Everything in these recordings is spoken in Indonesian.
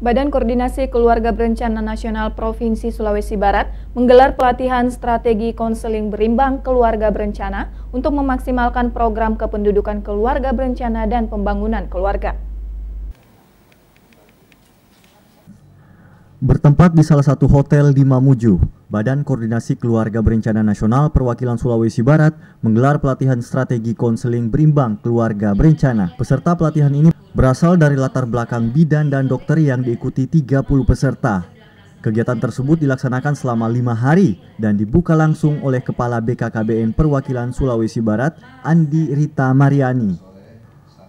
Badan Koordinasi Keluarga Berencana Nasional Provinsi Sulawesi Barat menggelar pelatihan strategi konseling berimbang keluarga berencana untuk memaksimalkan program kependudukan keluarga berencana dan pembangunan keluarga. Bertempat di salah satu hotel di Mamuju, Badan Koordinasi Keluarga Berencana Nasional Perwakilan Sulawesi Barat menggelar pelatihan strategi konseling berimbang keluarga berencana. Peserta pelatihan ini berasal dari latar belakang bidan dan dokter yang diikuti 30 peserta. Kegiatan tersebut dilaksanakan selama lima hari dan dibuka langsung oleh Kepala BKKBN Perwakilan Sulawesi Barat, Andi Rita Mariani.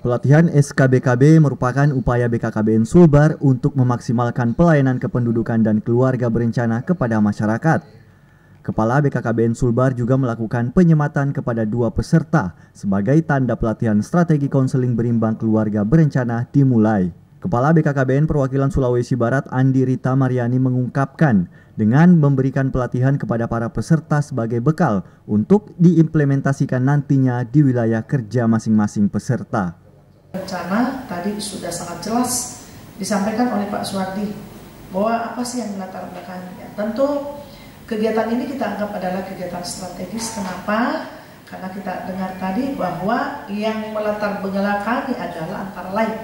Pelatihan SKBKB merupakan upaya BKKBN Sulbar untuk memaksimalkan pelayanan kependudukan dan keluarga berencana kepada masyarakat. Kepala BKKBN Sulbar juga melakukan penyematan kepada dua peserta sebagai tanda pelatihan strategi konseling berimbang keluarga berencana dimulai. Kepala BKKBN Perwakilan Sulawesi Barat Andi Rita Mariani mengungkapkan dengan memberikan pelatihan kepada para peserta sebagai bekal untuk diimplementasikan nantinya di wilayah kerja masing-masing peserta rencana tadi sudah sangat jelas disampaikan oleh Pak Suwardi bahwa apa sih yang melatar belakangnya. Tentu kegiatan ini kita anggap adalah kegiatan strategis. Kenapa? Karena kita dengar tadi bahwa yang melatar belakangi adalah antara lain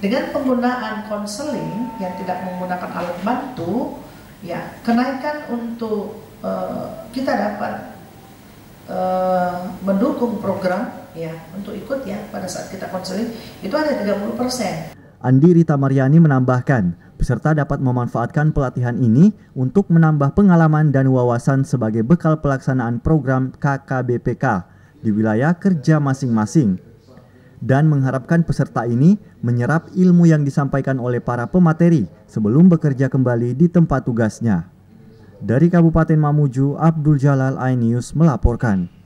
dengan penggunaan konseling yang tidak menggunakan alat bantu, ya kenaikan untuk uh, kita dapat uh, mendukung program ya untuk ikut ya pada saat kita konseling itu ada 30 persen. Andi Rita Mariani menambahkan, peserta dapat memanfaatkan pelatihan ini untuk menambah pengalaman dan wawasan sebagai bekal pelaksanaan program KKBPK di wilayah kerja masing-masing dan mengharapkan peserta ini menyerap ilmu yang disampaikan oleh para pemateri sebelum bekerja kembali di tempat tugasnya. Dari Kabupaten Mamuju, Abdul Jalal Ainius melaporkan.